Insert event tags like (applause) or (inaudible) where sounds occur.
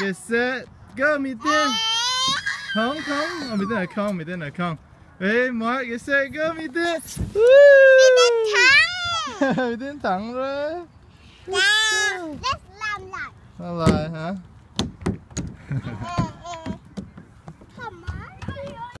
Get set, go, mi tiên. Không, không, ờ, oh, mi tiên là không, mi tiên là không. Ê, Mark, get set, go, mi tiên. Mi tiên thắng. (laughs) mi tiên thắng rồi. Dạ, let's làm lại. Làm lại hả? Dạ.